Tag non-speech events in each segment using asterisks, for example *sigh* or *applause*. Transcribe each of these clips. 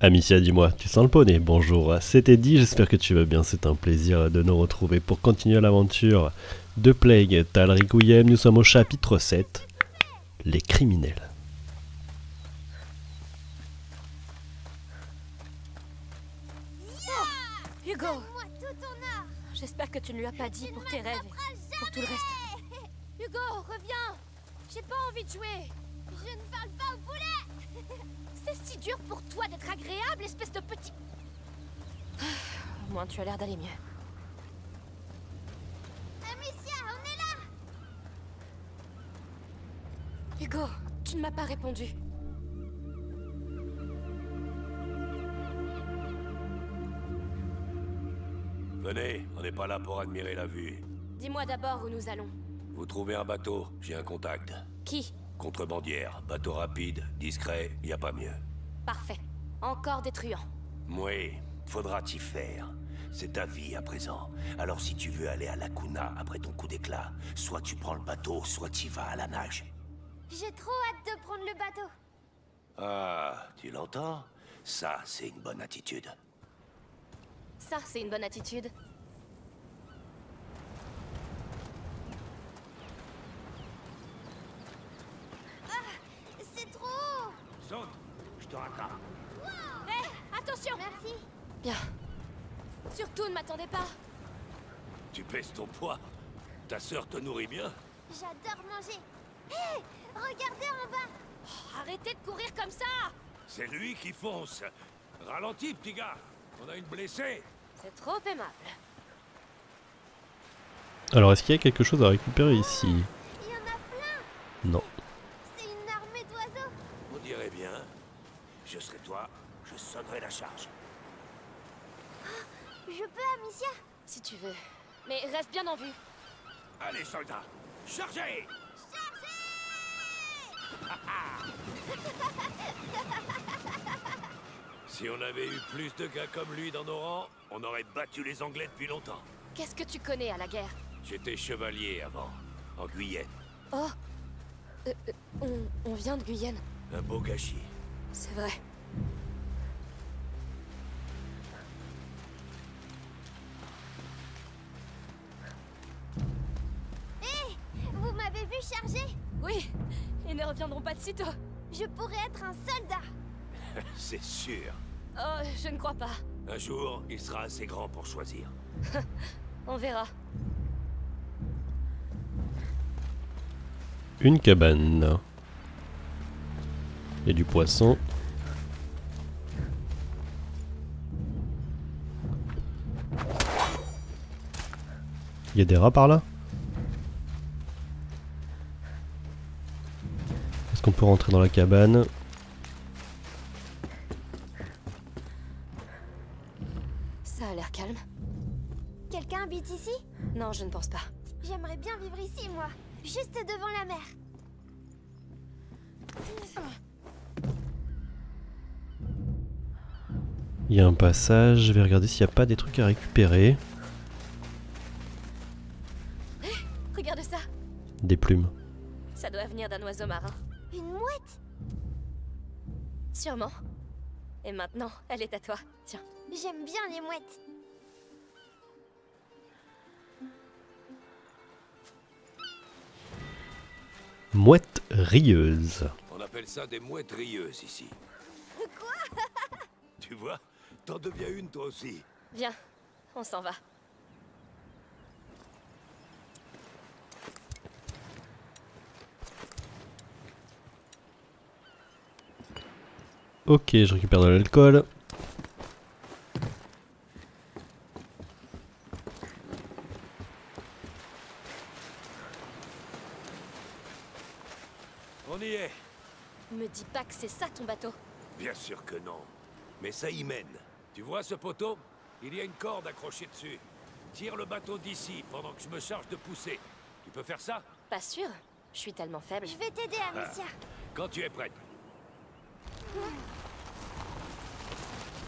Amicia, dis-moi, tu sens le poney. Bonjour, c'était dit, j'espère que tu vas bien, c'est un plaisir de nous retrouver pour continuer l'aventure de Plague Talric Nous sommes au chapitre 7, les criminels. Hugo J'espère que tu ne lui as pas dit pour tes rêves pour tout le reste. Hugo, reviens. J'ai pas envie de jouer Je ne parle pas au poulet *laughs* C'est si dur pour toi d'être agréable, espèce de petit... Au moins, tu as l'air d'aller mieux. Amicia, on est là Hugo, tu ne m'as pas répondu. Venez, on n'est pas là pour admirer la vue. Dis-moi d'abord où nous allons. Vous trouvez un bateau, j'ai un contact. Qui? Contrebandière, bateau rapide, discret, y a pas mieux. Parfait. Encore des truands. Oui, faudra t'y faire. C'est ta vie à présent. Alors si tu veux aller à la Kuna après ton coup d'éclat, soit tu prends le bateau, soit tu vas à la nage. J'ai trop hâte de prendre le bateau. Ah, tu l'entends? Ça, c'est une bonne attitude. Ça, c'est une bonne attitude. Saute Je te rattrape. Hé, attention Merci. Bien. Surtout ne m'attendez pas. Tu pèses ton poids Ta sœur te nourrit bien J'adore manger. Hé Regardez en bas oh, Arrêtez de courir comme ça C'est lui qui fonce Ralentis, petit gars On a une blessée C'est trop aimable. Alors, est-ce qu'il y a quelque chose à récupérer ici? Il y en a plein Non. Je serai toi, je sonnerai la charge. je peux, Amicia? Si tu veux. Mais reste bien en vue. Allez, soldats, chargez Chargez Si on avait eu plus de gars comme lui dans nos rangs, on aurait battu les Anglais depuis longtemps. Qu'est-ce que tu connais à la guerre? J'étais chevalier avant, en Guyenne. Oh euh, euh, on, on vient de Guyenne. Un beau gâchis. C'est vrai. Hé Vous m'avez vu charger? Oui, et ne reviendront pas de sitôt. Je pourrais être un soldat *laughs* C'est sûr. Oh, je ne crois pas. Un jour, il sera assez grand pour choisir. *laughs* On verra. Une cabane. Il y a du poisson. Il y a des rats par là? Est-ce qu'on peut rentrer dans la cabane? Passage, je vais regarder s'il n'y a pas des trucs à récupérer. regarde ça Des plumes. Ça doit venir d'un oiseau marin. Une mouette? Sûrement. Et maintenant, elle est à toi. Tiens. J'aime bien les mouettes. Mouette rieuse. On appelle ça des mouettes rieuses ici. Quoi? Tu vois? T'en deviens une toi aussi. Viens, on s'en va. Ok, je récupère de l'alcool. On y est. Me dis pas que c'est ça ton bateau. Bien sûr que non. Mais ça y mène. Tu vois ce poteau? Il y a une corde accrochée dessus. Tire le bateau d'ici pendant que je me charge de pousser. Tu peux faire ça? Pas sûr. Je suis tellement faible. Je vais t'aider, Amicia. Quand tu es prête.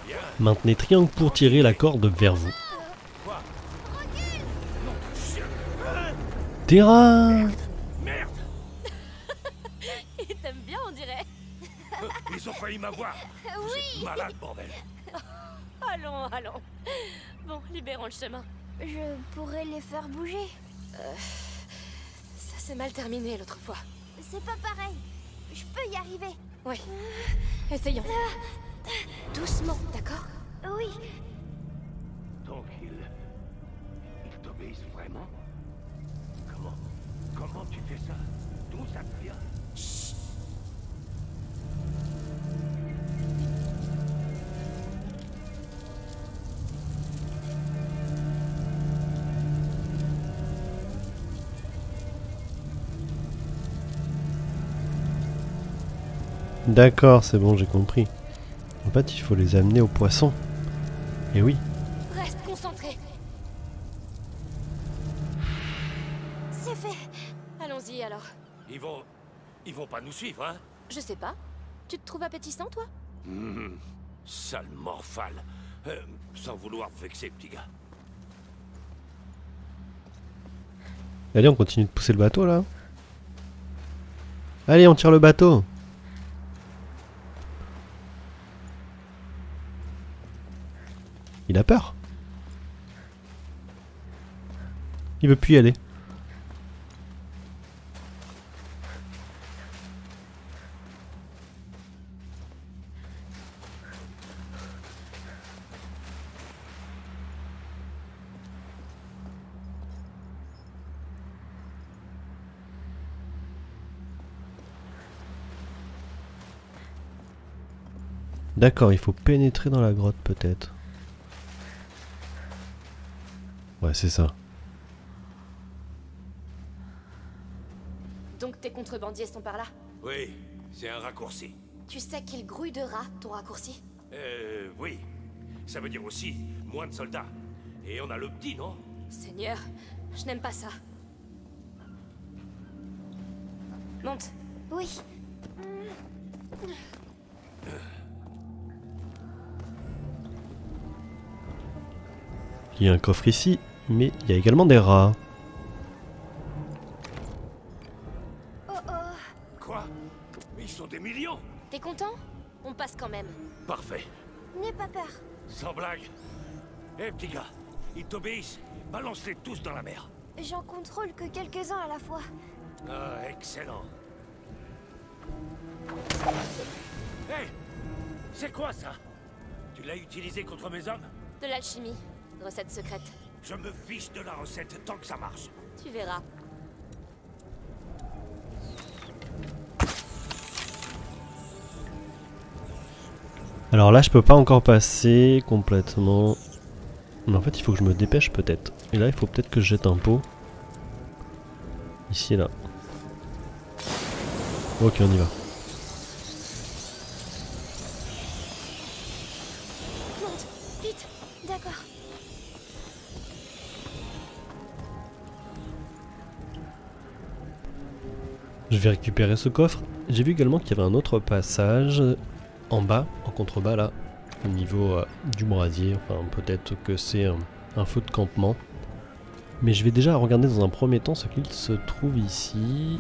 Bien. Maintenez triangle pour tirer la corde vers vous. Quoi? Terrain Merde *laughs* Il t'aime bien, on dirait. Ils ont failli failli m'avoir. Oui Malade, bordel. Allons, allons. Bon, libérons le chemin. Je pourrais les faire bouger. Ça s'est mal terminé l'autre fois. C'est pas pareil. Je peux y arriver. Oui. Essayons. Doucement, d'accord? Oui, Donc il... Il t'obéissent vraiment? Comment Comment tu fais ça? D'où ça te vient? D'accord, c'est bon, j'ai compris. En fait, il faut les amener au poisson. Et oui. Reste concentré. c'est fait. Allons-y alors. Ils vont... Ils vont pas nous suivre, hein? Je sais pas. Tu te trouves appétissant, toi? Hum, Sale morphale. Euh, sans vouloir vexer, petit gars. Allez, on continue de pousser le bateau là. Allez, on tire le bateau. Il a peur. Il veut plus y aller. D'accord, il faut pénétrer dans la grotte peut-être. Ouais, c'est ça. Donc tes contrebandiers sont par là? Oui, c'est un raccourci. Tu sais qu'il grouille de rats, ton raccourci? Euh, oui. Ça veut dire aussi moins de soldats. Et on a le petit, non? Seigneur, je n'aime pas ça. Monte. Oui. Il y a un coffre ici, mais il y a également des rats. Oh oh. Quoi? Mais ils sont des millions T'es content? On passe quand même. Parfait. N'aie pas peur. Sans blague. Hé, petit gars, ils t'obéissent. Balance-les tous dans la mer. J'en contrôle que quelques-uns à la fois. Ah, excellent. Hé C'est quoi ça? Tu l'as utilisé contre mes hommes? De l'alchimie. Recette secrète. Je me fiche de la recette tant que ça marche. Tu verras. Alors là, je peux pas encore passer complètement. Mais en fait, il faut que je me dépêche peut-être. Et là, il faut peut-être que je jette un pot. Ici, là. Ok, on y va. Vais récupérer ce coffre. J'ai vu également qu'il y avait un autre passage en bas, en contrebas là, au niveau euh, du brasier. Enfin, peut-être que c'est un, un feu de campement. Mais je vais déjà regarder dans un premier temps ce qu'il se trouve ici.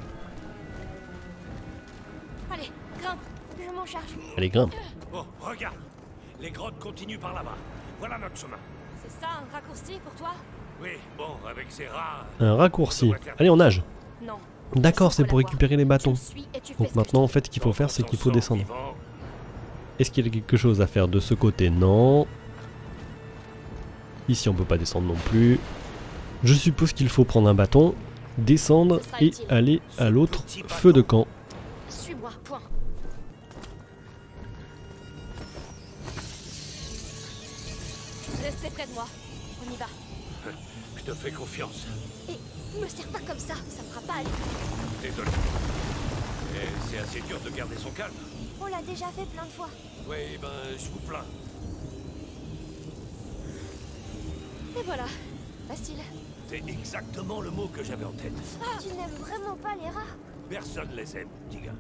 Allez, grimpe. Je m'en charge. Allez, grimpe. Oh, regarde Les grottes continuent par là-bas. Voilà notre chemin. C'est ça un raccourci pour toi? Oui, bon, avec ces rats... Un raccourci. Allez, on nage. Non. D'accord, c'est pour récupérer les bâtons. Donc maintenant, en fait, ce qu'il faut faire, c'est qu'il faut descendre. Est-ce qu'il y a quelque chose à faire de ce côté? Non. Ici, on peut pas descendre non plus. Je suppose qu'il faut prendre un bâton, descendre et aller à l'autre feu de camp. Suis-moi, point. Restez près de moi. On y va. Je te fais confiance. Et me serre pas comme ça, ça me fera pas aller. Désolé. Et c'est assez dur de garder son calme. On l'a déjà fait plein de fois. Oui, ben, je vous plains. Et voilà. Facile. C'est exactement le mot que j'avais en tête. Tu n'aimes vraiment pas les rats? Personne les aime, petit gars.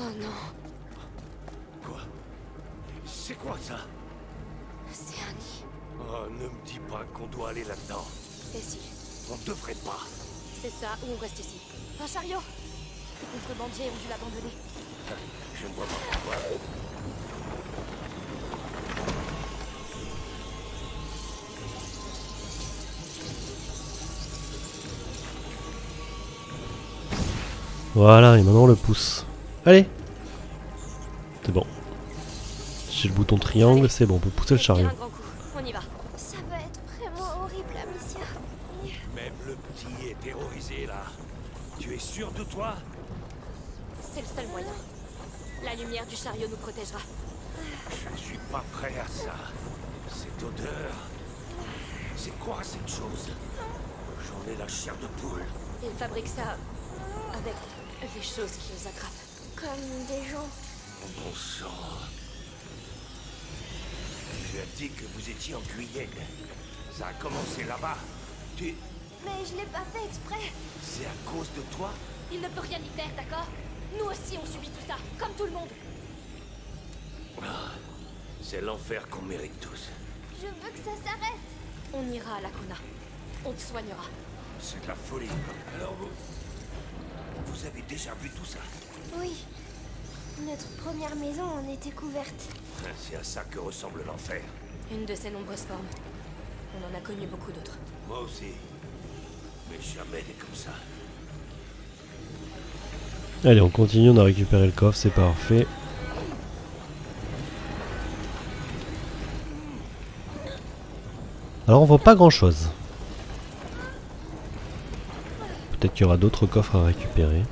Oh non, Quoi? C'est quoi ça? C'est un nid. Oh, ne me dis pas qu'on doit aller là-dedans. Et si On devrait pas. C'est ça, ou on reste ici. Un chariot Les contrebandiers ont dû l'abandonner. Je ne vois pas pourquoi. Voilà, et maintenant on le pousse. Allez C'est bon. J'ai le bouton triangle, c'est bon, on peut pousser le chariot. Sûr de toi C'est le seul moyen. La lumière du chariot nous protégera. Je ne suis pas prêt à ça. Cette odeur. C'est quoi cette chose? J'en ai la chair de poule. Il fabrique ça avec les choses qui nous attrapent. Comme des gens. Bon sang. Tu as dit que vous étiez en Guyenne. Ça a commencé là-bas. Tu... Mais je l'ai pas fait exprès. C'est à cause de toi Il ne peut rien y faire, d'accord? Nous aussi on subit tout ça, comme tout le monde. C'est l'enfer qu'on mérite tous. Je veux que ça s'arrête. On ira à la Kuna. On te soignera. C'est de la folie. Alors vous... Vous avez déjà vu tout ça? Oui. Notre première maison en était couverte. C'est à ça que ressemble l'enfer. Une de ses nombreuses formes. On en a connu beaucoup d'autres. Moi aussi. Allez, on continue, on a récupéré le coffre, c'est parfait. Alors on voit pas grand chose. Peut-être qu'il y aura d'autres coffres à récupérer.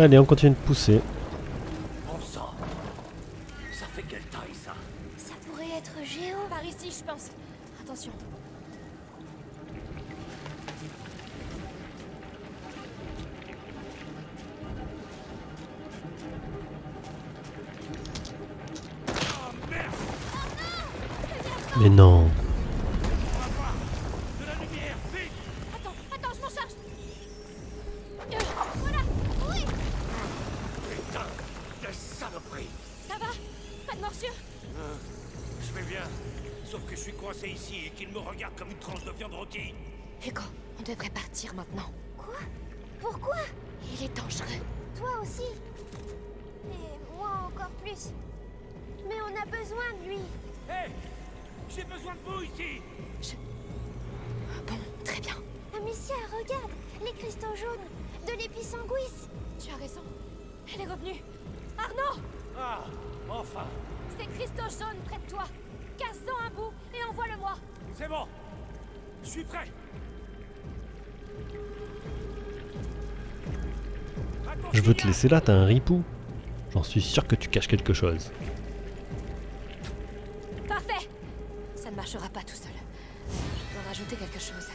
Allez, on continue de pousser. Bon sang Ça fait quelle taille ça? Ça pourrait être géant. Par ici, je pense. Attention. Mais non. Mais on a besoin de lui. Hé J'ai besoin de vous ici Bon, très bien. Amicia, regarde. Les cristaux jaunes. De l'épisanguis. Tu as raison. Elle est revenue. Arnaud Ah Enfin Ces cristaux jaunes près de toi. Casse-en un bout et envoie-le-moi. C'est bon Je suis prêt Je veux te laisser là, t'as un ripou. J'en suis sûr que tu caches quelque chose. Parfait Ça ne marchera pas tout seul. Je dois rajouter quelque chose.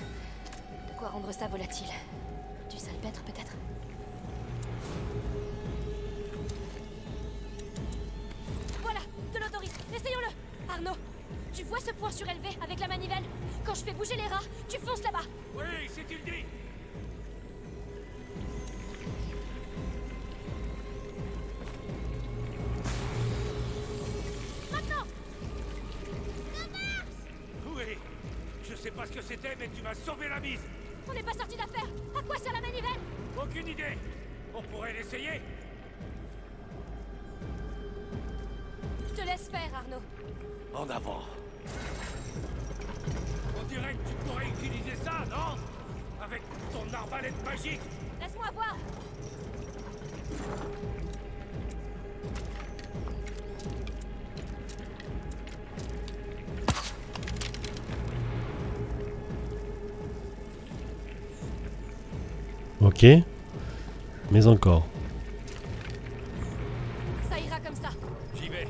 De quoi rendre ça volatile. Du salpêtre peut-être? Voilà De l'odoris Essayons-le Arnaud Tu vois ce point surélevé avec la manivelle? Quand je fais bouger les rats, tu fonces là-bas Oui, si tu le sais pas ce que c'était, mais tu m'as sauvé la mise. On n'est pas sorti d'affaire. À quoi sert la manivelle Aucune idée. On pourrait l'essayer. Je te laisse faire, Arnaud. En avant. On dirait que tu pourrais utiliser ça, non? Avec ton arbalète magique. Laisse-moi voir Mais encore. Ça ira comme ça. J'y vais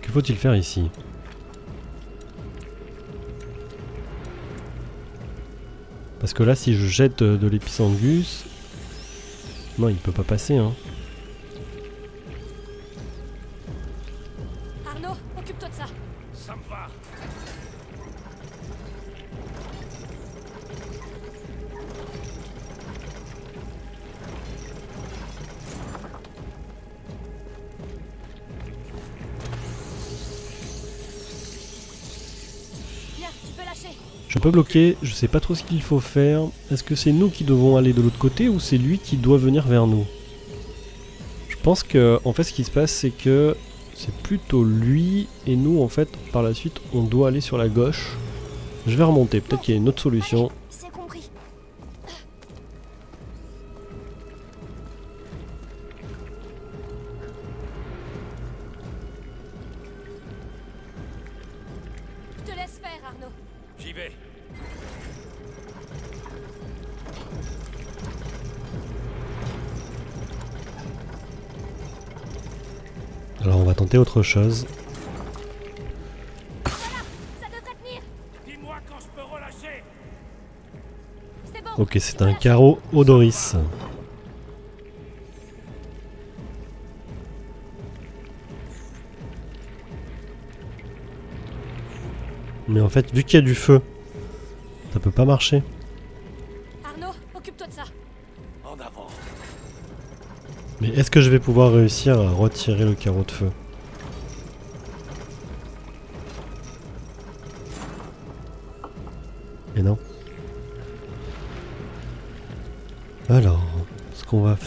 Que faut-il faire ici? Parce que là, si je jette de l'épisangus... Non, il peut pas passer, hein. Je peux bloquer, je sais pas trop ce qu'il faut faire. Est-ce que c'est nous qui devons aller de l'autre côté ou c'est lui qui doit venir vers nous? Je pense que en fait ce qui se passe c'est que c'est plutôt lui et nous en fait par la suite on doit aller sur la gauche. Je vais remonter, peut-être qu'il y a une autre solution. Bon. Ok, c'est un carreau Odoris. Mais en fait, vu qu'il y a du feu, ça peut pas marcher. Arnaud, occupe-toi de ça. En avant. Mais est-ce que je vais pouvoir réussir à retirer le carreau de feu?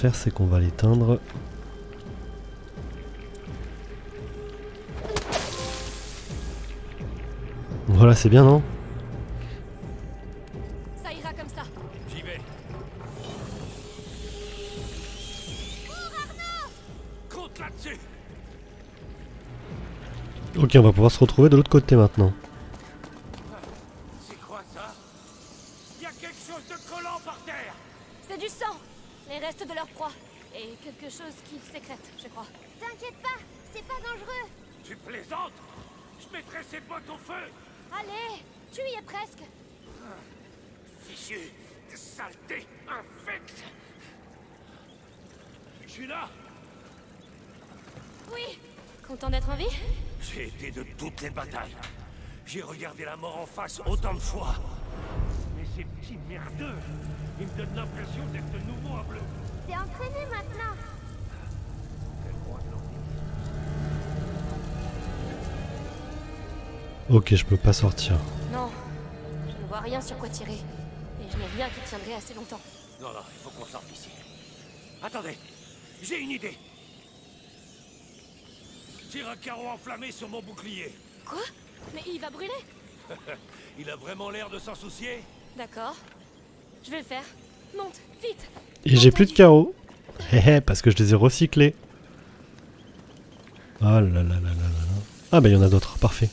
Faire, c'est qu'on va l'éteindre. Voilà, c'est bien, non? Ça ira comme ça. J'y vais. Compte là-dessus. Ok, on va pouvoir se retrouver de l'autre côté maintenant. Face autant de fois. Mais ces petits merdeux, ils me donnent l'impression d'être de nouveau à bleu. T'es entraîné maintenant. Ok, je peux pas sortir. Non. Je ne vois rien sur quoi tirer. Et je n'ai rien qui tiendrait assez longtemps. Non, non, il faut qu'on sorte d'ici. Attendez, j'ai une idée. Tire un carreau enflammé sur mon bouclier. Quoi? Mais il va brûler *laughs* Il a vraiment l'air de s'en soucier D'accord. Je vais le faire. Monte, vite Et j'ai plus de carreaux. Hé hé, parce que je les ai recyclés. Oh là là là là là là. Ah bah il y en a d'autres, parfait.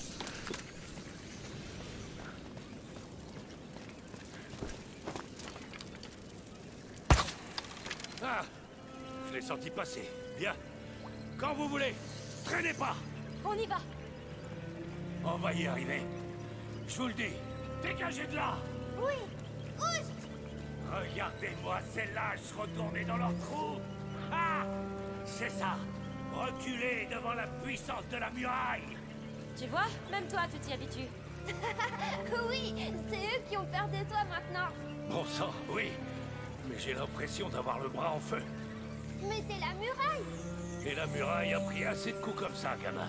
Dégagez de là Oui. Oust Regardez-moi ces lâches retourner dans leur trou Ah C'est ça Reculer devant la puissance de la muraille Tu vois Même toi, tu t'y habitues. *laughs* Oui, c'est eux qui ont peur de toi maintenant. Bon sang, oui. Mais j'ai l'impression d'avoir le bras en feu. Mais t'es la muraille. Et la muraille a pris assez de coups comme ça, gamin.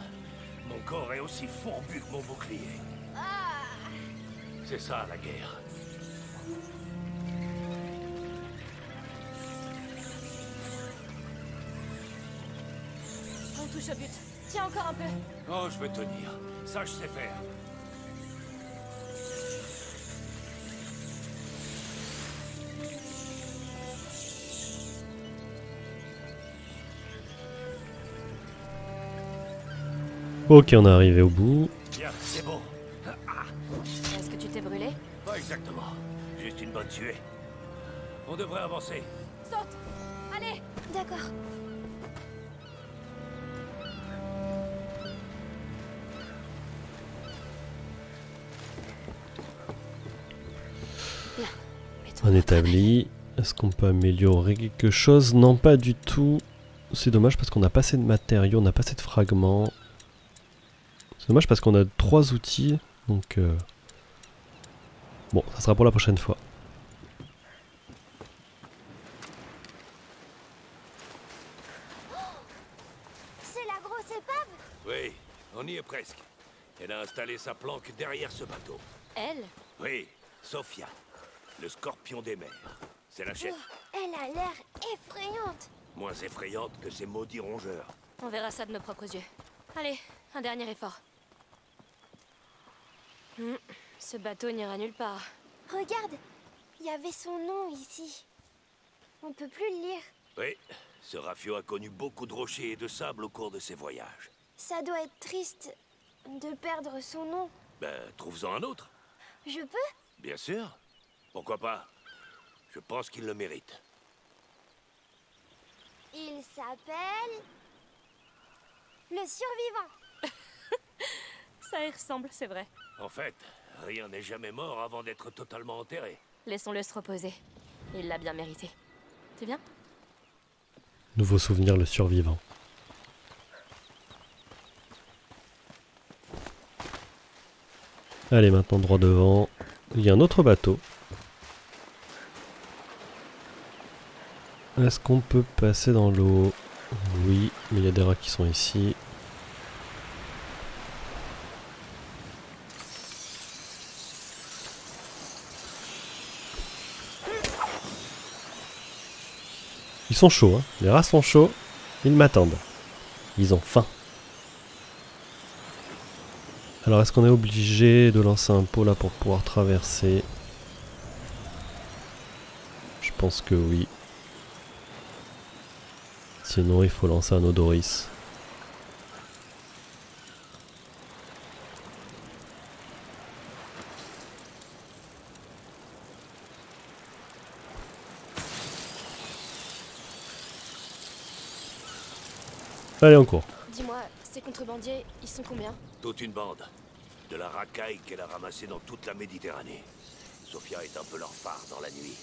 Mon corps est aussi fourbu que mon bouclier. C'est ça, la guerre. On touche au but. Tiens encore un peu. Oh, je vais tenir. Ça, je sais faire. Ok, on est arrivé au bout. Exactement. Juste une bonne tuée. On devrait avancer. Saute Allez d'accord. Un établi. Est-ce qu'on peut améliorer quelque chose? Non, pas du tout. C'est dommage parce qu'on n'a pas assez de matériaux, on n'a pas assez de fragments. C'est dommage parce qu'on a trois outils, donc... euh, Bon, ça sera pour la prochaine fois. C'est la grosse épave Oui, on y est presque. Elle a installé sa planque derrière ce bateau. Elle Oui, Sophia, le scorpion des mers. C'est la chef, Elle a l'air effrayante moins effrayante que ces maudits rongeurs. On verra ça de nos propres yeux. Allez, un dernier effort. Hmm, ce bateau n'ira nulle part. Regarde Il y avait son nom ici. On peut plus le lire. Oui, ce rafio a connu beaucoup de rochers et de sable au cours de ses voyages. Ça doit être triste de perdre son nom. Ben, trouve-en un autre. Je peux? Bien sûr. Pourquoi pas? Je pense qu'il le mérite. Il s'appelle... Le survivant. *laughs* Ça y ressemble, c'est vrai. En fait, rien n'est jamais mort avant d'être totalement enterré. Laissons-le se reposer. Il l'a bien mérité. Tu viens? Nouveau souvenir, le survivant. Allez, maintenant droit devant. Il y a un autre bateau. Est-ce qu'on peut passer dans l'eau? Oui, mais il y a des rats qui sont ici. Sont chauds, hein. les rats sont chauds, ils m'attendent. Ils ont faim. Alors est-ce qu'on est obligé de lancer un pot là pour pouvoir traverser? Je pense que oui. Sinon il faut lancer un odoris. Allez on court. Dis-moi, ces contrebandiers, ils sont combien Toute une bande. De la racaille qu'elle a ramassée dans toute la Méditerranée. Sophia est un peu leur phare dans la nuit.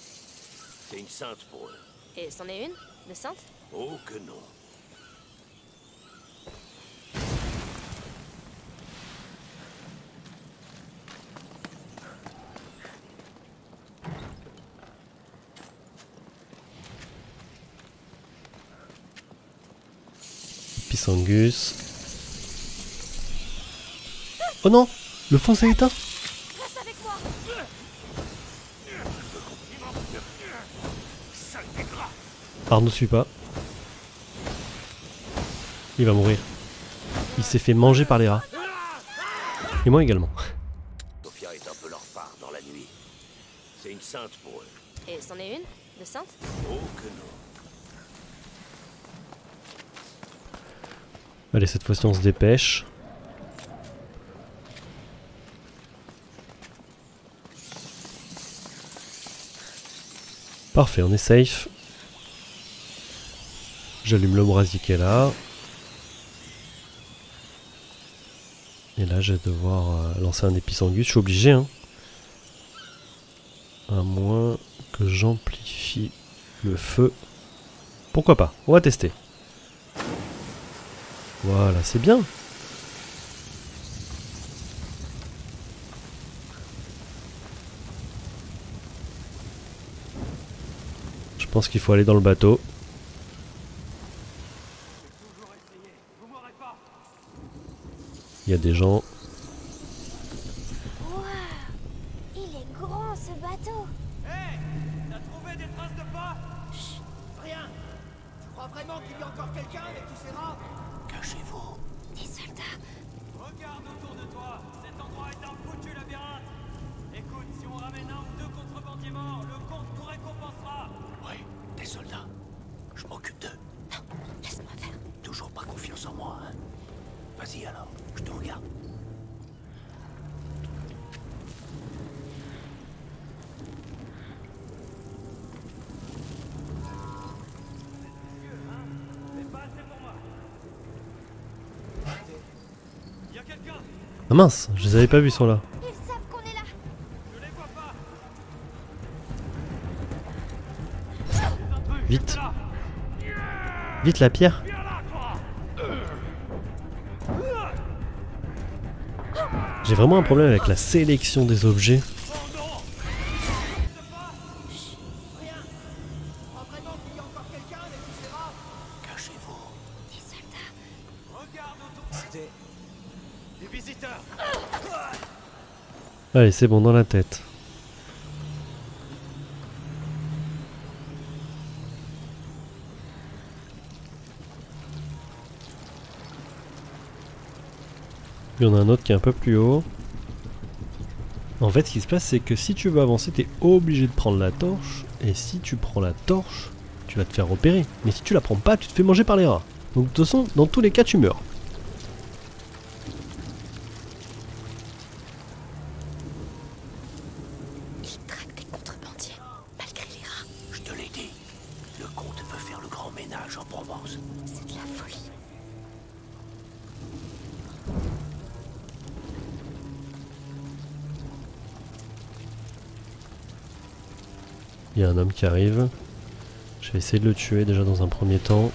C'est une sainte pour eux. Et c'en est une De sainte Oh que non. Oh non Le fond s'est éteint Arnaud suit pas. Il va mourir. Il s'est fait manger par les rats. Et moi également. Sophia est un peu leur phare dans la nuit. C'est une sainte pour eux. Et c'en est une De sainte Oh que non. Allez, cette fois-ci on se dépêche. Parfait, on est safe. J'allume le brasier qui là. Et là, je vais devoir euh, lancer un épisangus. Je suis obligé, hein. À moins que j'amplifie le feu. Pourquoi pas? On va tester. Voilà, c'est bien. Je pense qu'il faut aller dans le bateau. Il y a des gens. Ah mince, je les avais pas vus, ils sont là. Vite. Vite la pierre. J'ai vraiment un problème avec la sélection des objets. Allez, c'est bon, dans la tête. Il y en a un autre qui est un peu plus haut. En fait, ce qui se passe, c'est que si tu veux avancer, tu es obligé de prendre la torche. Et si tu prends la torche, tu vas te faire repérer. Mais si tu la prends pas, tu te fais manger par les rats. Donc de toute façon, dans tous les cas, tu meurs. Qui arrive. Je vais essayer de le tuer déjà dans un premier temps.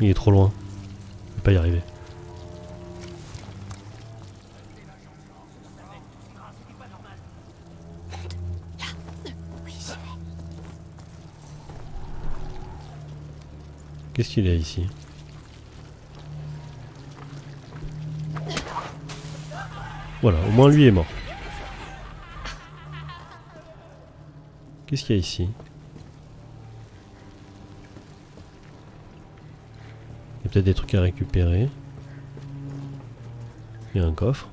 Il est trop loin. Pas y arriver. Qu'est-ce qu'il y a ici Voilà, au moins lui est mort. Qu'est-ce qu'il y a ici Il y a peut-être des trucs à récupérer. Il y a un coffre.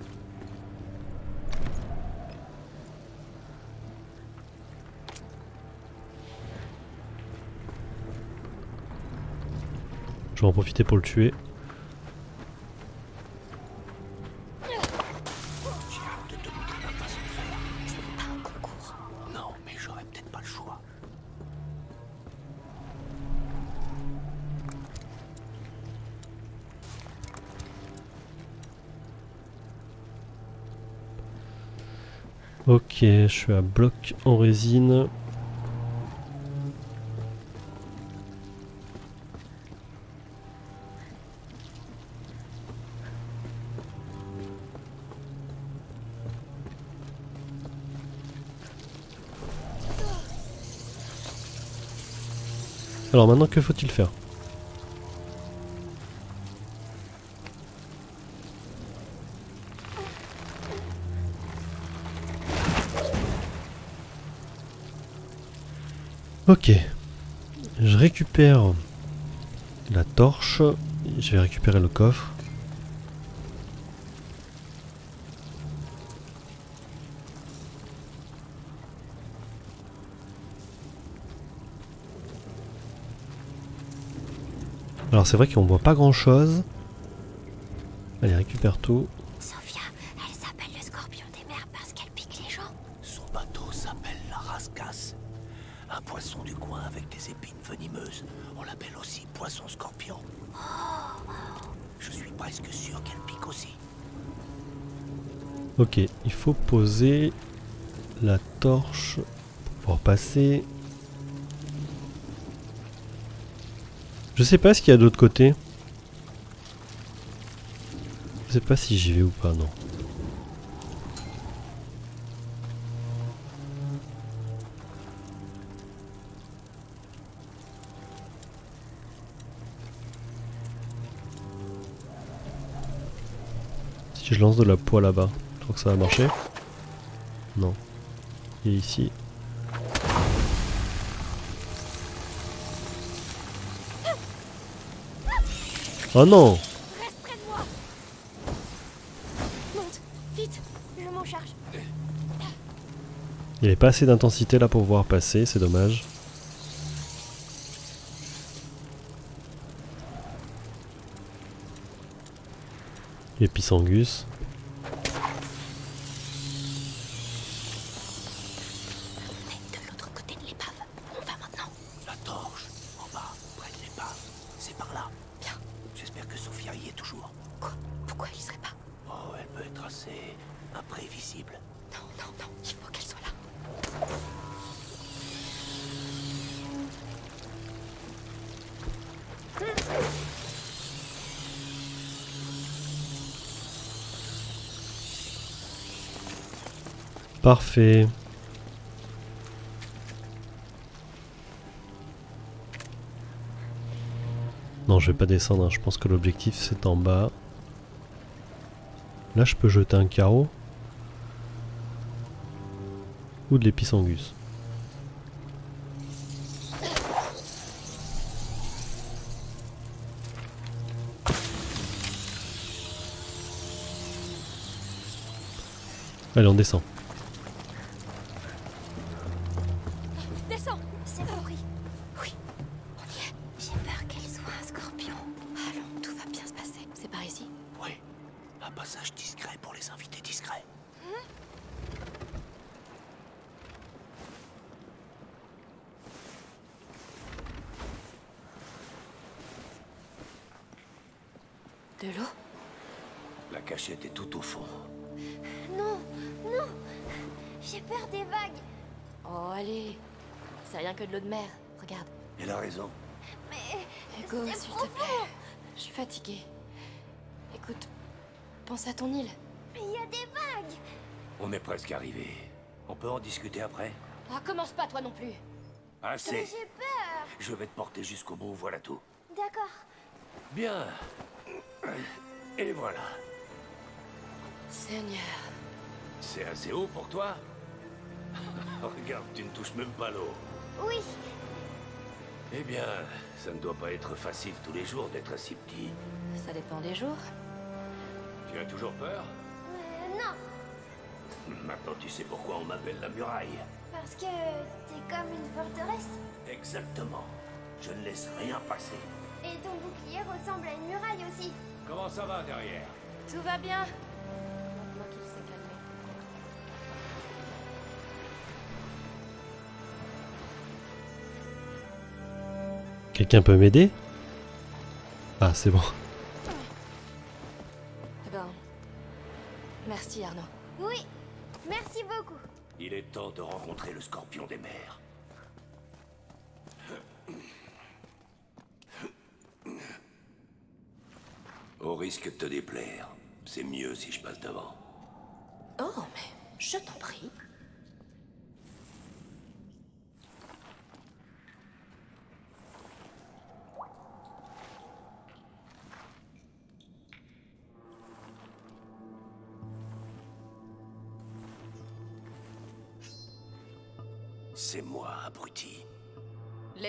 Je vais en profiter pour le tuer. Non, mais j'aurais peut-être pas le choix. Ok, je suis à bloc en résine. Maintenant, que faut-il faire? Ok. Je récupère la torche. Je vais récupérer le coffre. Alors c'est vrai qu'on voit pas grand chose. Allez, récupère tout. Sophia, elle s'appelle le scorpion des mers parce qu'elle pique les gens. Son bateau s'appelle la Rascasse. Un poisson du coin avec des épines venimeuses. On l'appelle aussi poisson scorpion. Je suis presque sûr qu'elle pique aussi. Ok, il faut poser la torche pour pouvoir passer. Je sais pas ce qu'il y a de l'autre côté. Je sais pas si j'y vais ou pas, non. Si je lance de la poix là-bas, tu crois que ça va marcher? Non. Et ici. Oh non Reste près de moi Monte, vite, je m'en charge. Il n'y avait pas assez d'intensité là pour pouvoir passer, c'est dommage. Et. Mais Parfait. Non, je vais pas descendre. hein. Je pense que l'objectif c'est en bas. Là, je peux jeter un carreau. Ou de l'épisangus. Allez, on descend. Mais Assez. j'ai peur. Je vais te porter jusqu'au bout, voilà tout. D'accord. Bien. Et voilà. Seigneur. C'est assez haut pour toi *laughs* Regarde, tu ne touches même pas l'eau. Oui. Eh bien, ça ne doit pas être facile tous les jours d'être si petit. Ça dépend des jours. Tu as toujours peur? Euh, non. Maintenant tu sais pourquoi on m'appelle la muraille. Parce que t'es comme une forteresse. Exactement. Je ne laisse rien passer. Et ton bouclier ressemble à une muraille aussi. Comment ça va derrière? Tout va bien. Maintenant qu'il s'est calmé. Quelqu'un peut m'aider? Ah, c'est bon. Eh ben. Merci, Arnaud. Oui. Merci beaucoup. Il est temps de rencontrer le scorpion des mers. Au risque de te déplaire, c'est mieux si je passe devant. Oh, mais je t'en prie.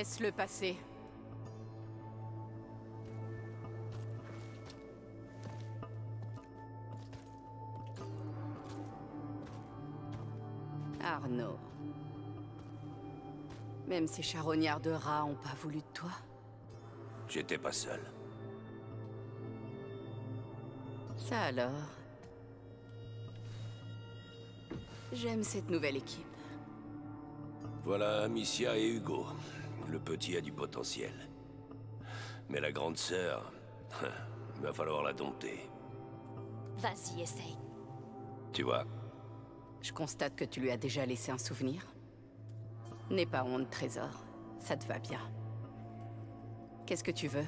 Laisse-le passer. Arnaud. Même ces charognards de rats ont pas voulu de toi. J'étais pas seul. Ça alors. J'aime cette nouvelle équipe. Voilà Amicia et Hugo. Le petit a du potentiel. Mais la grande sœur, il *laughs* va falloir la dompter. Vas-y, essaye. Tu vois, Je constate que tu lui as déjà laissé un souvenir. N'aie pas honte, Trésor. Ça te va bien. Qu'est-ce que tu veux?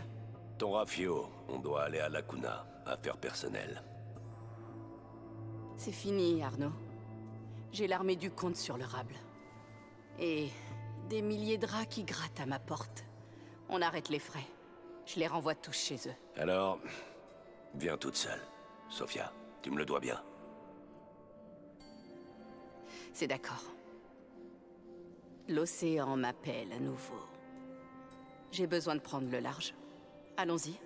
Ton Rafio, on doit aller à Lacuna, affaires personnelles. C'est fini, Arnaud. J'ai l'armée du comte sur le rable. Et des milliers de rats qui grattent à ma porte. On arrête les frais. Je les renvoie tous chez eux. Alors, viens toute seule. Sophia, tu me le dois bien. C'est d'accord. L'océan m'appelle à nouveau. J'ai besoin de prendre le large. Allons-y.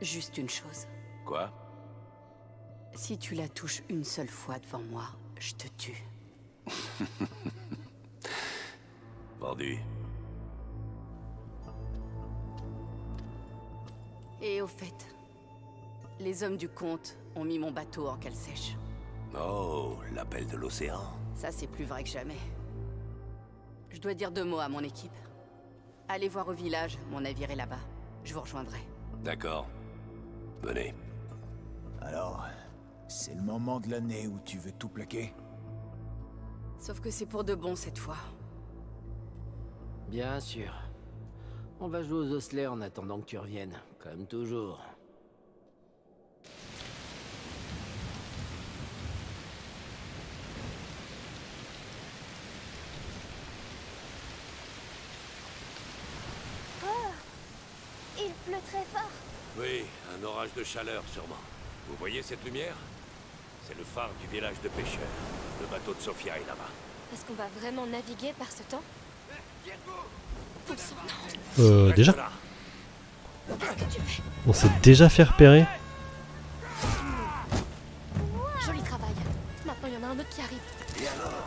Juste une chose. Quoi? Si tu la touches une seule fois devant moi, je te tue. *laughs* Vendu. Et au fait, les hommes du comte ont mis mon bateau en cale sèche. Oh, l'appel de l'océan. Ça, c'est plus vrai que jamais. Je dois dire deux mots à mon équipe. Allez voir au village, mon navire est là-bas. Je vous rejoindrai. D'accord. Venez. Alors, c'est le moment de l'année où tu veux tout plaquer Sauf que c'est pour de bon cette fois. Bien sûr. On va jouer aux osselets en attendant que tu reviennes, comme toujours. Il pleut très fort. Oui, un orage de chaleur sûrement. Vous voyez cette lumière? C'est le phare du village de pêcheurs. Le bateau de Sofia est là-bas. Est-ce qu'on va vraiment naviguer par ce temps. Euh, déjà On s'est déjà fait repérer Joli travail. Maintenant, il y en a un autre qui arrive. Et alors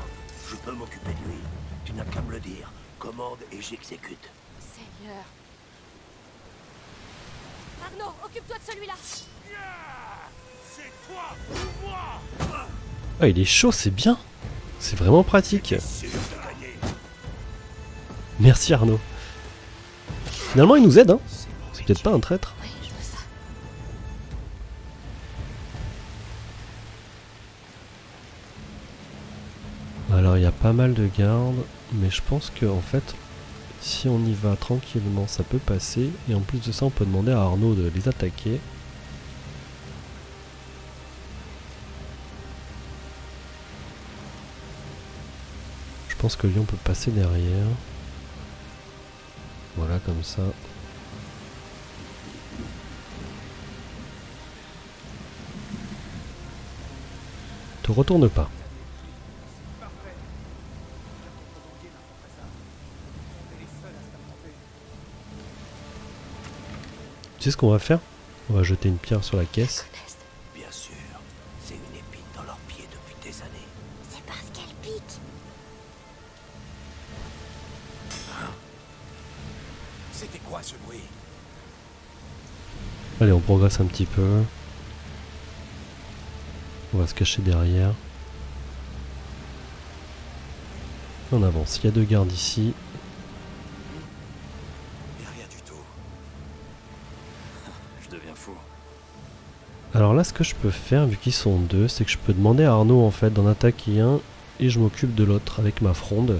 Je peux m'occuper de lui. Tu n'as qu'à me le dire. Commande et j'exécute. Seigneur. Arnaud, occupe-toi de celui-là. Ah, il est chaud, c'est bien. C'est vraiment pratique. Merci Arnaud. Finalement, il nous aide, hein. C'est peut-être pas un traître. Alors, il y a pas mal de gardes, mais je pense que en fait, si on y va tranquillement, ça peut passer. Et en plus de ça, on peut demander à Arnaud de les attaquer. Pense que lui, on peut passer derrière. Voilà, comme ça. Te retourne pas. Tu sais ce qu'on va faire? On va jeter une pierre sur la caisse. Allez, on progresse un petit peu. On va se cacher derrière. On avance. Il y a deux gardes ici. Rien du tout. *laughs* Je deviens fou. Alors là, ce que je peux faire, vu qu'ils sont deux, c'est que je peux demander à Arnaud en fait d'en attaquer un et je m'occupe de l'autre avec ma fronde.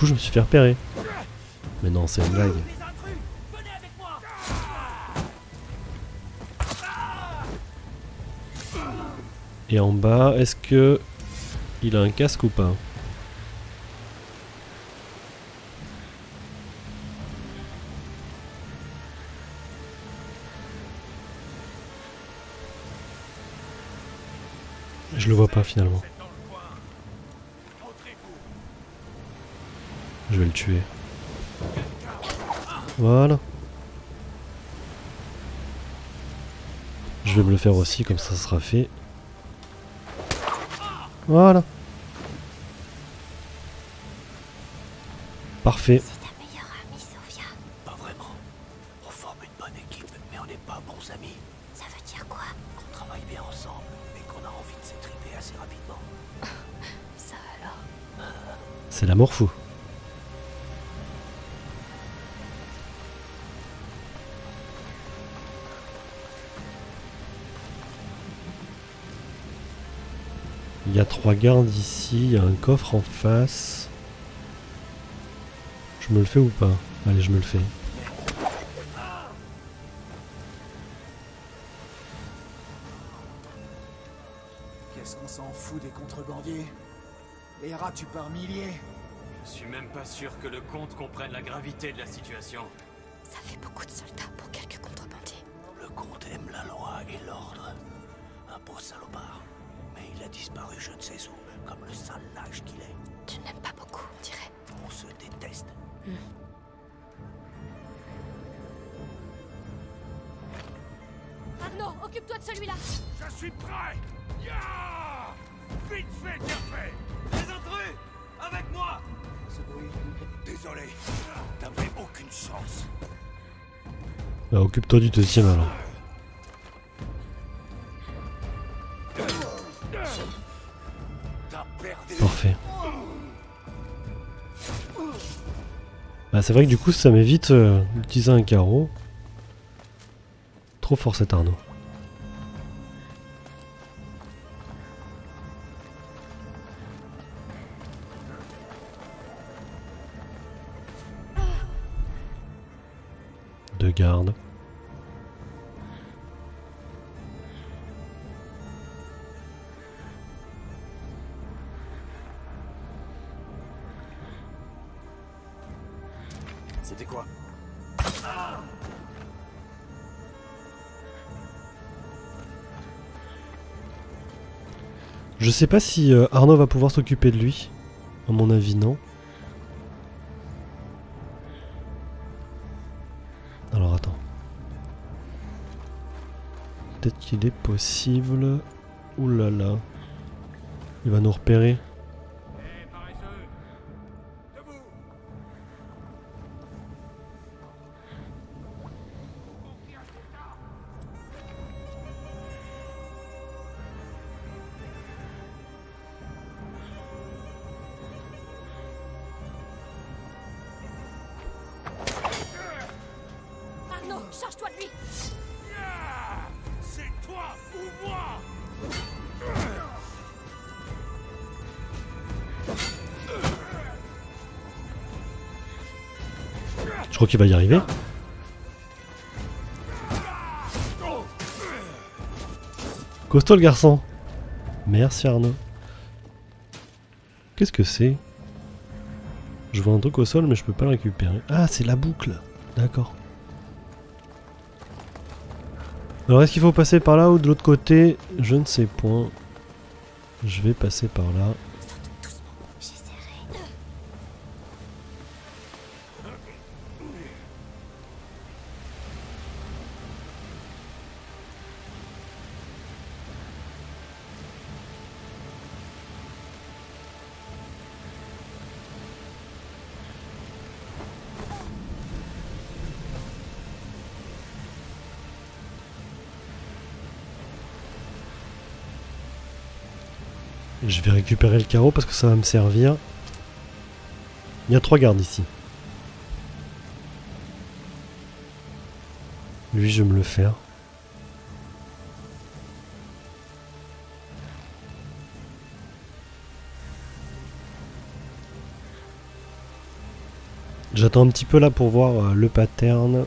Coup, je me suis fait repérer. Mais non, c'est une blague. Et en bas, est-ce que il a un casque ou pas? Je le vois pas finalement. C'est dans le coin. Montrez-vous Je vais le tuer. Voilà. Je vais me le faire aussi, comme ça, sera fait. Voilà. Parfait. Gardes ici, il y a un coffre en face. Je me le fais ou pas? Allez, je me le fais. Qu'est-ce qu'on s'en fout des contrebandiers? Les rats tuent par milliers. Je suis même pas sûr que le comte comprenne la gravité de la situation. Disparu je ne sais où, comme le sale lâche qu'il est. Tu n'aimes pas beaucoup, on dirait. On se déteste. Arnaud, occupe-toi de celui-là. Je suis prêt Ya Vite fait, bien fait Les intrus Avec moi Ce bruit. Désolé, t'avais aucune chance. Bah, Occupe-toi du deuxième alors. C'est vrai que du coup ça m'évite euh, d'utiliser un carreau. Trop fort cet Arnaud. Je sais pas si euh, Arnaud va pouvoir s'occuper de lui. À mon avis, non. Alors attends. Peut-être qu'il est possible. Ouh là là. Il va nous repérer. Qu'il va y arriver. Costaud garçon. Merci Arnaud. Qu'est-ce que c'est? Je vois un truc au sol mais je peux pas le récupérer. Ah c'est la boucle. D'accord. Alors est-ce qu'il faut passer par là ou de l'autre côté? Je ne sais point. Je vais passer par là. Je vais récupérer le carreau parce que ça va me servir. Il y a trois gardes ici. Lui, je vais me le faire. J'attends un petit peu là pour voir euh, le pattern.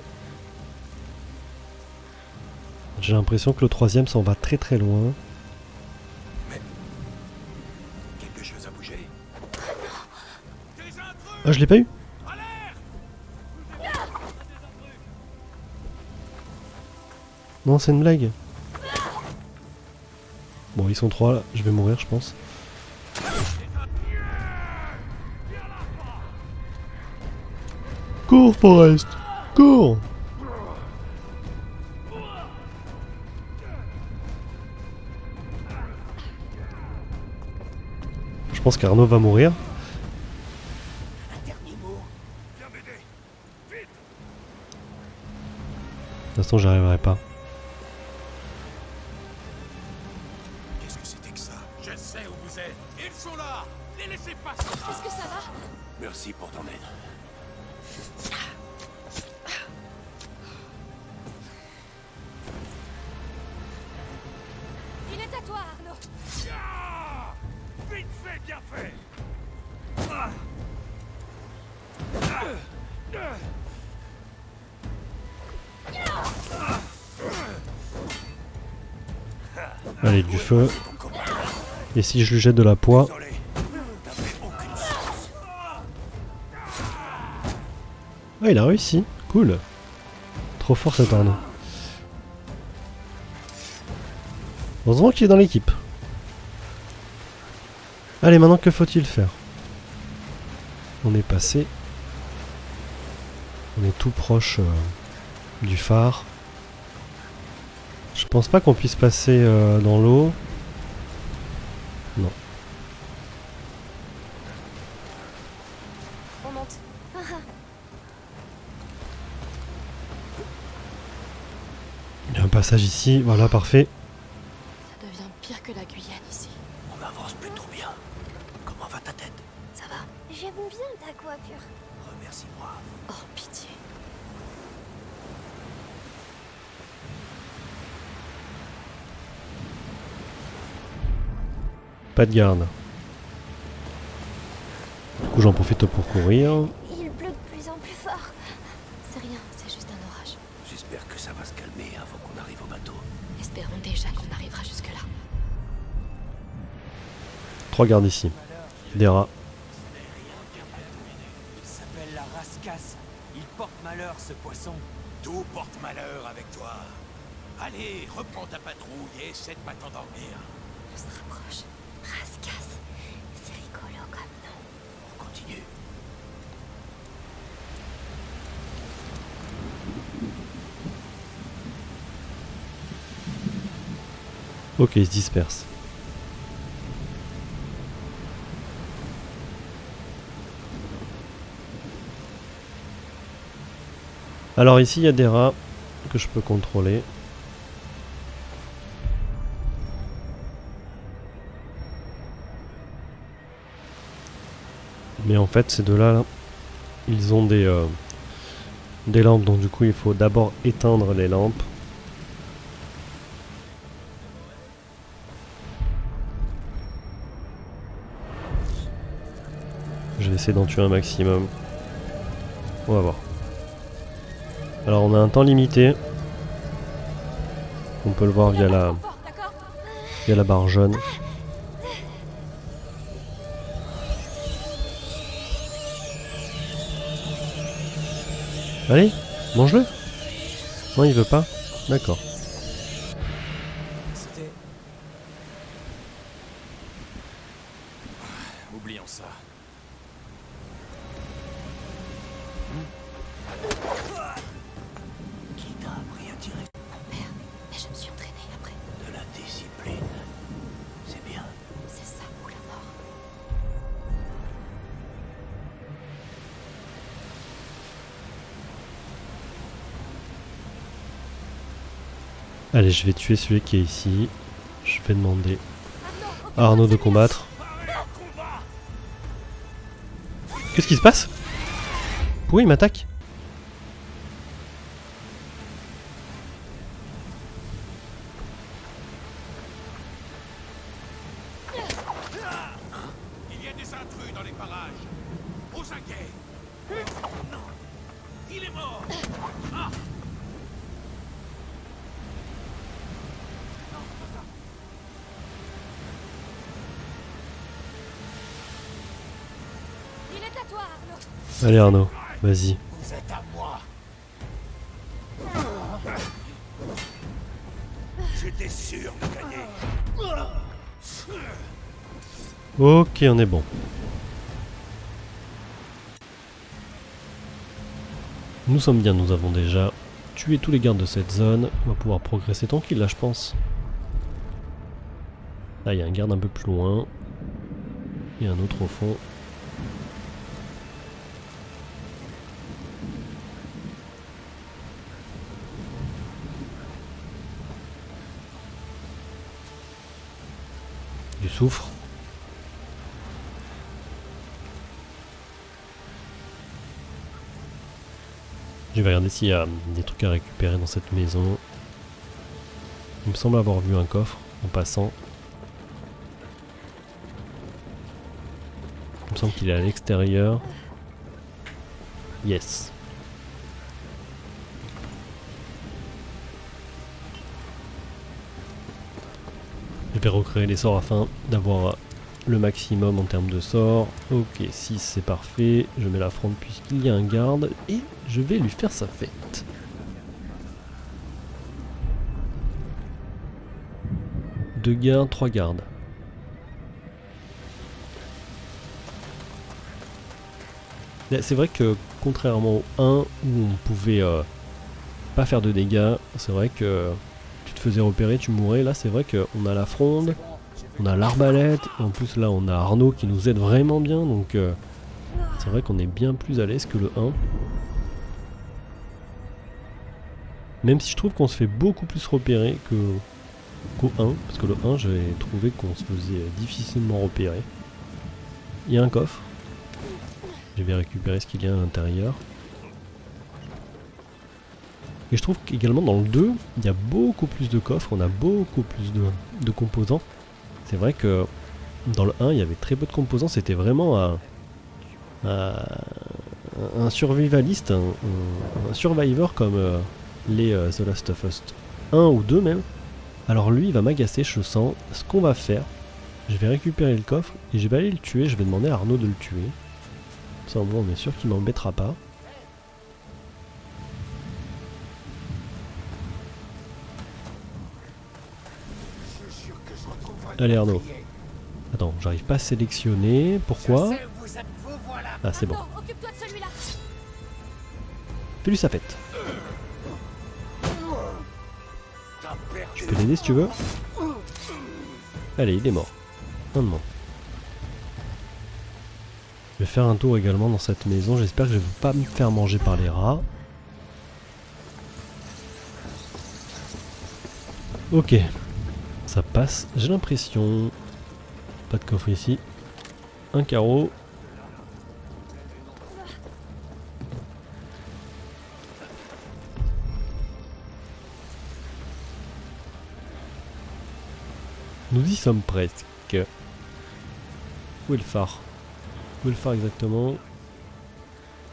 J'ai l'impression que le troisième s'en va très très loin. Ah, je l'ai pas eu Non, c'est une blague. Bon, ils sont trois là. Je vais mourir, je pense. Cours, Forest Cours Je pense qu'Arnaud va mourir. Toute façon, j'y arriverai pas. Si je lui jette de la poix. Ah, il a réussi. Cool. Trop fort cet Arnaud. Heureusement qu'il est dans l'équipe. Allez, maintenant que faut-il faire? On est passé. On est tout proche euh, du phare. Je pense pas qu'on puisse passer euh, dans l'eau. Non. On monte. Il y a un passage ici. Voilà, parfait. Ça devient pire que la Guyane ici. On avance plutôt bien. Comment va ta tête? Ça va J'aime bien ta coiffure. Merci-moi. Oh, pitié. Pas de garde. Du coup, j'en profite pour courir. Trois gardes ici. Des rats. Il s'appelle la rascasse. Il porte malheur, ce poisson. Tout porte malheur avec toi. Allez, reprends ta patrouille et essaie de pas t'endormir. On se rapproche. Rascasse. C'est rigolo comme nom. On continue. Ok, ils se dispersent. Alors ici, il y a des rats que je peux contrôler. Mais en fait, ces deux-là, là, ils ont des, euh, des lampes, donc du coup, il faut d'abord éteindre les lampes. Je vais essayer d'en tuer un maximum. On va voir. Alors on a un temps limité. On peut le voir via la, via la barre jaune. Allez, mange-le. Non, il veut pas. D'accord. Je vais tuer celui qui est ici. Je vais demander à Arnaud de combattre. Qu'est-ce qui se passe? Pourquoi il m'attaque? Allez Arnaud, vas-y. Ok, on est bon. Nous sommes bien, nous avons déjà tué tous les gardes de cette zone. On va pouvoir progresser tranquille là, je pense. Là, il y a un garde un peu plus loin. Et un autre au fond. Je vais regarder s'il y a des trucs à récupérer dans cette maison. Il me semble avoir vu un coffre en passant. Il me semble qu'il est à l'extérieur. Yes. Vais recréer les sorts afin d'avoir le maximum en termes de sorts. Ok, 6 c'est parfait. Je mets la fronde puisqu'il y a un garde et je vais lui faire sa fête. Deux gardes, trois gardes. C'est vrai que contrairement au 1 où on pouvait euh, pas faire de dégâts, c'est vrai que faisais repérer, tu mourais. Là c'est vrai qu'on a la fronde, on a l'arbalète, en plus là on a Arnaud qui nous aide vraiment bien, donc euh, c'est vrai qu'on est bien plus à l'aise que le 1. Même si je trouve qu'on se fait beaucoup plus repérer que qu'au 1, parce que le 1 j'ai trouvé qu'on se faisait difficilement repérer. Il y a un coffre. Je vais récupérer ce qu'il y a à l'intérieur. Et je trouve qu'également dans le 2, il y a beaucoup plus de coffres, on a beaucoup plus de, composants. C'est vrai que dans le 1, il y avait très peu de composants, c'était vraiment un, survivaliste, un, survivor comme euh, les euh, The Last of Us 1 ou 2 même. Alors lui, il va m'agacer, je sens. Ce qu'on va faire, je vais récupérer le coffre et je vais aller le tuer. Je vais demander à Arnaud de le tuer. Ça au on est sûr qu'il m'embêtera pas. Allez, le Arnaud. Attends, j'arrive pas à sélectionner. Pourquoi? Ah c'est bon. Fais-lui sa fête. Je peux l'aider si tu veux. Allez, il est mort. Moins. Je vais faire un tour également dans cette maison. J'espère que je vais pas me faire manger par les rats. Ok. Ça passe, j'ai l'impression. Pas de coffre ici. Un carreau. Nous y sommes presque. Où est le phare? Où est le phare exactement?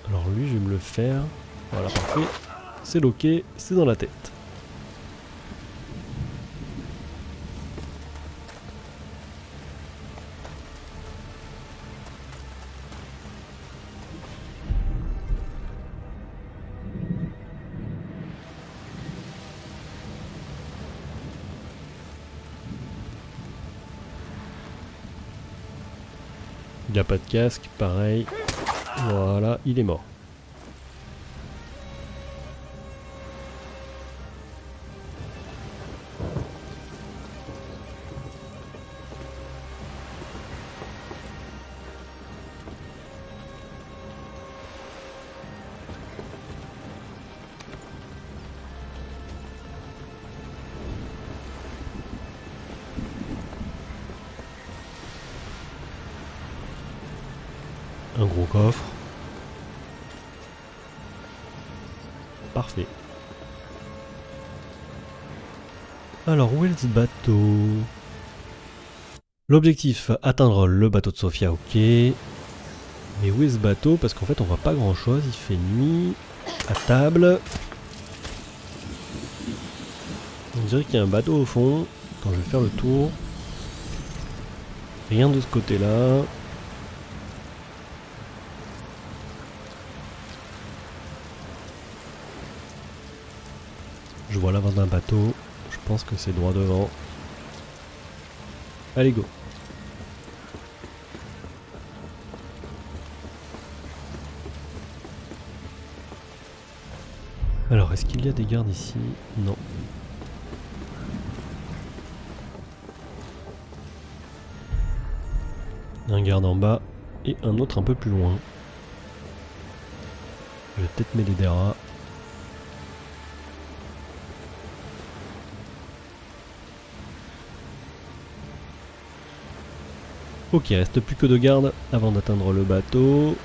Alors lui, je vais me le faire. Voilà, parfait. C'est loqué, c'est dans la tête. Casque, pareil. Voilà, il est mort. Bateau L'objectif, atteindre le bateau de Sofia, ok. Mais où est ce bateau? Parce qu'en fait, on voit pas grand chose. Il fait nuit. À table. On dirait qu'il y a un bateau au fond. Quand je vais faire le tour. Rien de ce côté-là. Je vois l'avant d'un bateau. Je pense que c'est droit devant. Allez, go. Alors, est-ce qu'il y a des gardes ici? Non. Un garde en bas et un autre un peu plus loin. Je vais peut-être m'aider des rats. Ok, reste plus que deux gardes avant d'atteindre le bateau.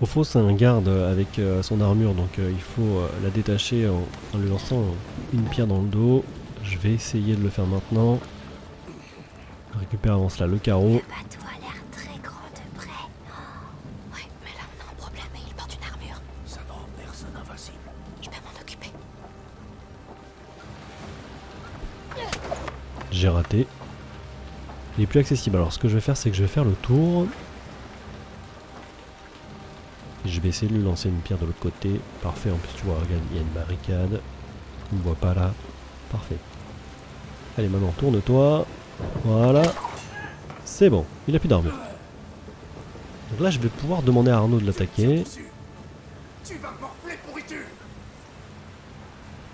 Au fond, c'est un garde avec euh, son armure, donc euh, il faut euh, la détacher en, lui lançant une pierre dans le dos. Je vais essayer de le faire maintenant. Récupère avant cela le carreau. Il est plus accessible. Alors ce que je vais faire, c'est que je vais faire le tour. Je vais essayer de lui lancer une pierre de l'autre côté. Parfait, en plus tu vois, regarde, il y a une barricade. On ne voit pas là. Parfait. Allez, maintenant tourne-toi. Voilà. C'est bon, il a plus d'armure. Donc là, je vais pouvoir demander à Arnaud de l'attaquer.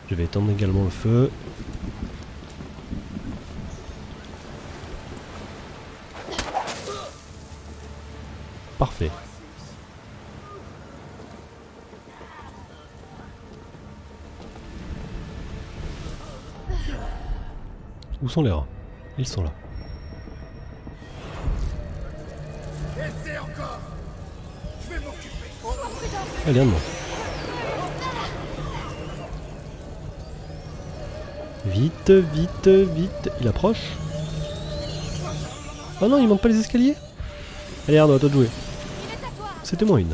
Je vais étendre également le feu. Parfait. Où sont les rats? Ils sont là. Allez, Vite, vite, vite. Il approche? Oh non, il monte pas les escaliers Allez Arnaud, à toi de jouer. C'était moins une.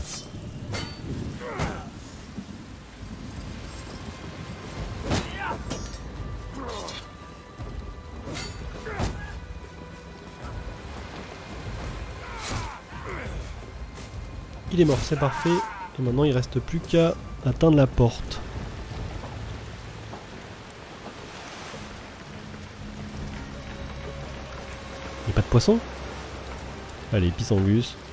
Il est mort, c'est parfait. Et maintenant il reste plus qu'à atteindre la porte. Poisson Allez, Pissangus. En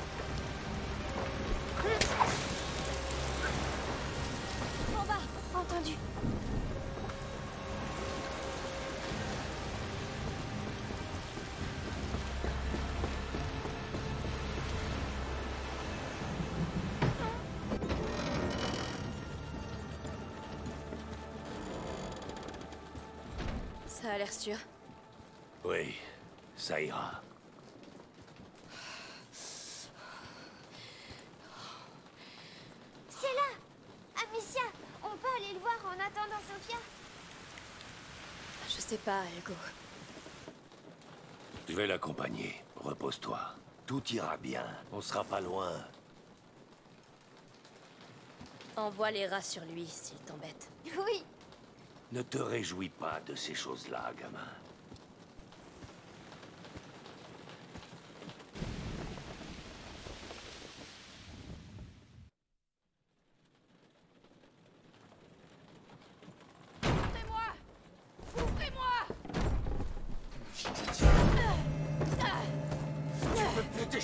ira bien. On sera pas loin. Envoie les rats sur lui s'il t'embête. Oui Ne te réjouis pas de ces choses-là, gamin.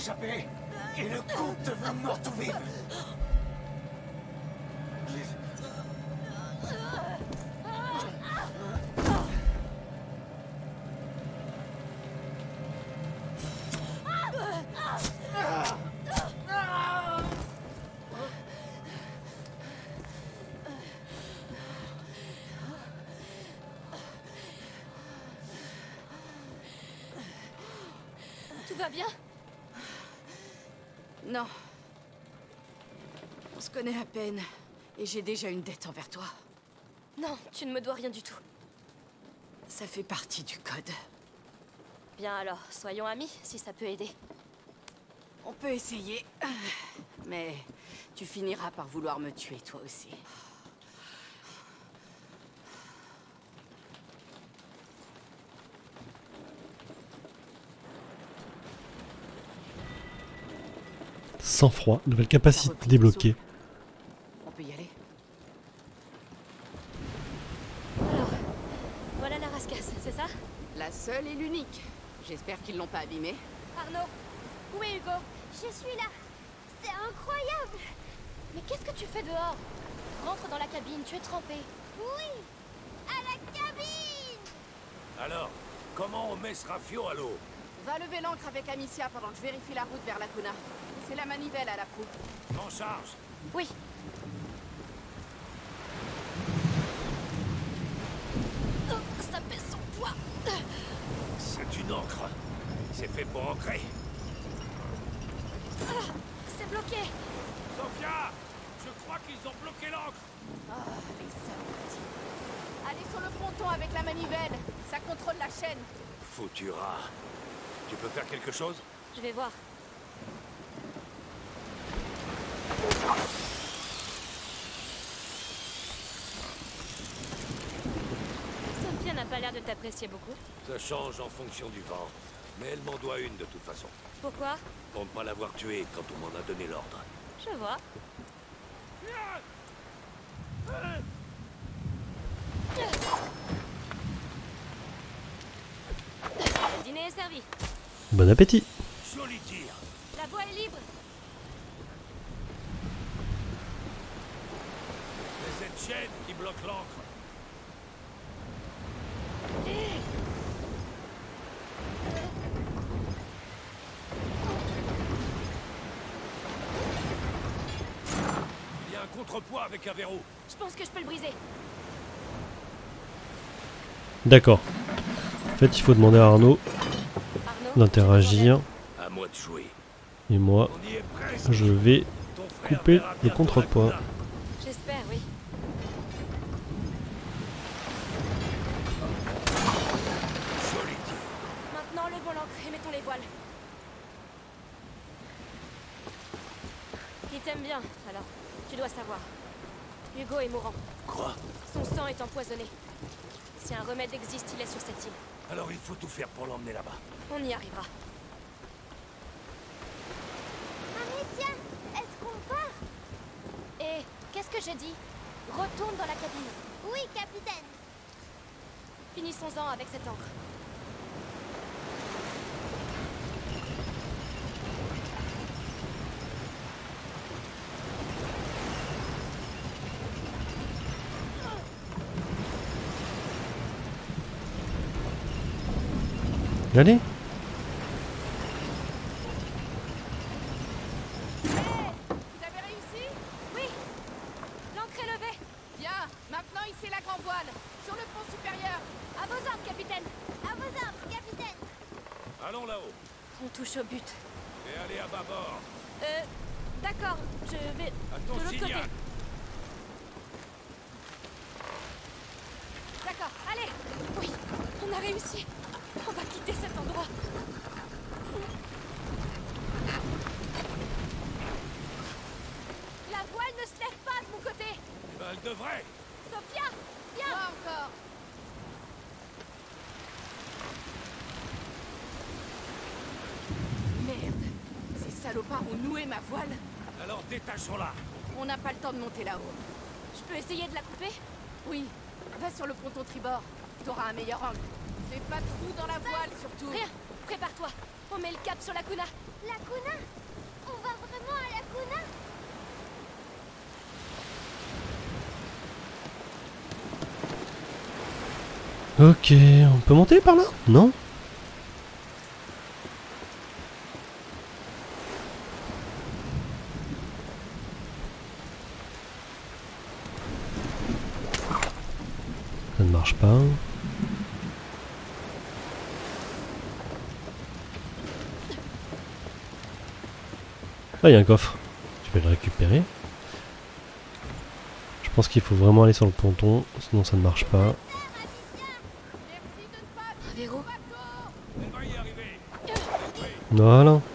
T'échapper Et le comte te veut morte ou vive peine. Et j'ai déjà une dette envers toi. Non, tu ne me dois rien du tout. Ça fait partie du code. Bien alors, soyons amis, si ça peut aider. On peut essayer. Mais tu finiras par vouloir me tuer, toi aussi. Sans froid, nouvelle capacité débloquée. On peut y aller Alors, voilà la rascasse, c'est ça La seule et l'unique. J'espère qu'ils l'ont pas abîmée. Arnaud Où est Hugo? Je suis là C'est incroyable Mais qu'est-ce que tu fais dehors? Rentre dans la cabine, tu es trempé. Oui À la cabine Alors, comment on met ce rafio à l'eau? Va lever l'ancre avec Amicia pendant que je vérifie la route vers la Kuna. C'est la manivelle à la proue. En charge Oui. Oh, ça pèse son poids. C'est une encre. C'est fait pour ancrer. C'est bloqué. Sophia Qu'ils ont bloqué l'ancre Ah, les abrutis. Allez sur le ponton avec la manivelle. Ça contrôle la chaîne. Foutu rat. Tu peux faire quelque chose? Je vais voir. Sophia n'a pas l'air de t'apprécier beaucoup. Ça change en fonction du vent. Mais elle m'en doit une de toute façon. Pourquoi? Pour ne pas l'avoir tuée quand on m'en a donné l'ordre. Je vois. Le dîner est servi. Bon appétit Joli tir La voie est libre. C'est cette chaîne qui bloque l'ancre. Il y a un contrepoids avec un verrou. Je pense que je peux le briser. D'accord. En fait, il faut demander à Arnaud Arnaud d'interagir. À moi de jouer. Et moi, je vais couper le bientôt contrepoint. la Kuna. J'espère, oui. Joli tir. Maintenant, levons l'ancre et mettons les voiles. Il t'aime bien, alors. Tu dois savoir. Hugo est mourant. Quoi Son sang est empoisonné. Si un remède existe, il est sur cette île. Alors il faut tout faire pour l'emmener là-bas. On y arrivera. Amicia, est-ce qu'on part Et qu'est-ce que j'ai dit Retourne dans la cabine. Oui, capitaine. Finissons-en avec cette encre. Allez Vous avez réussi Oui L'ancre est levée Bien, maintenant hissez la grand voile, sur le pont supérieur. À vos ordres, capitaine À vos ordres, capitaine. Allons là-haut. On touche au but. Et allez à bâbord. Euh... D'accord, je vais... À de ton l'autre côté. signal. D'accord, allez Oui, on a réussi On va quitter cet endroit La voile ne se lève pas de mon côté Eh ben, elle devrait. Sophia Viens Pas encore. Merde, ces salopards ont noué ma voile. Alors détachons-la. On n'a pas le temps de monter là-haut. Je peux essayer de la couper Oui, va sur le ponton tribord. T'auras un meilleur angle. Fais pas de trou dans la voile, surtout. Rien Prépare-toi On met le cap sur la Kuna La Kuna? On va vraiment à la Kuna? Ok, on peut monter par là? Non Ça ne marche pas. Ah, il y a un coffre. Je vais le récupérer. Je pense qu'il faut vraiment aller sur le ponton, sinon ça ne marche pas. Merci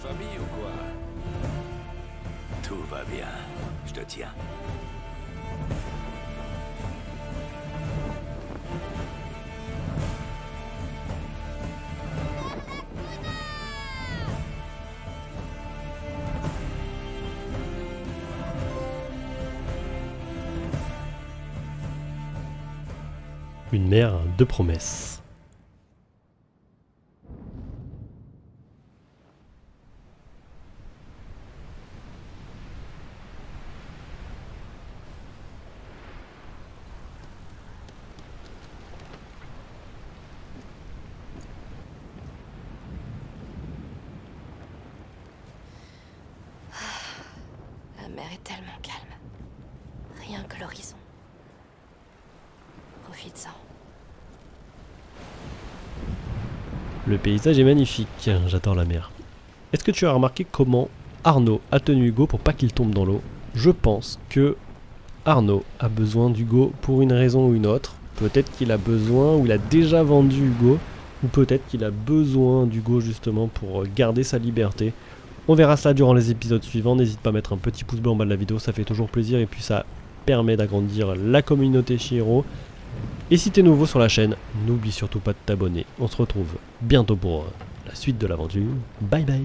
famille ou quoi Tout va bien. Je te tiens. Une mère, deux promesses. La mer est tellement calme. Rien que l'horizon. Profite-en. Le paysage est magnifique, j'adore la mer. Est-ce que tu as remarqué comment Arnaud a tenu Hugo pour pas qu'il tombe dans l'eau? Je pense que Arnaud a besoin d'Hugo pour une raison ou une autre. Peut-être qu'il a besoin, ou il a déjà vendu Hugo, ou peut-être qu'il a besoin d'Hugo justement pour garder sa liberté. On verra cela durant les épisodes suivants. N'hésite pas à mettre un petit pouce bleu en bas de la vidéo, ça fait toujours plaisir et puis ça permet d'agrandir la communauté Shiro. Et si t'es nouveau sur la chaîne, n'oublie surtout pas de t'abonner. On se retrouve bientôt pour la suite de l'aventure. Bye bye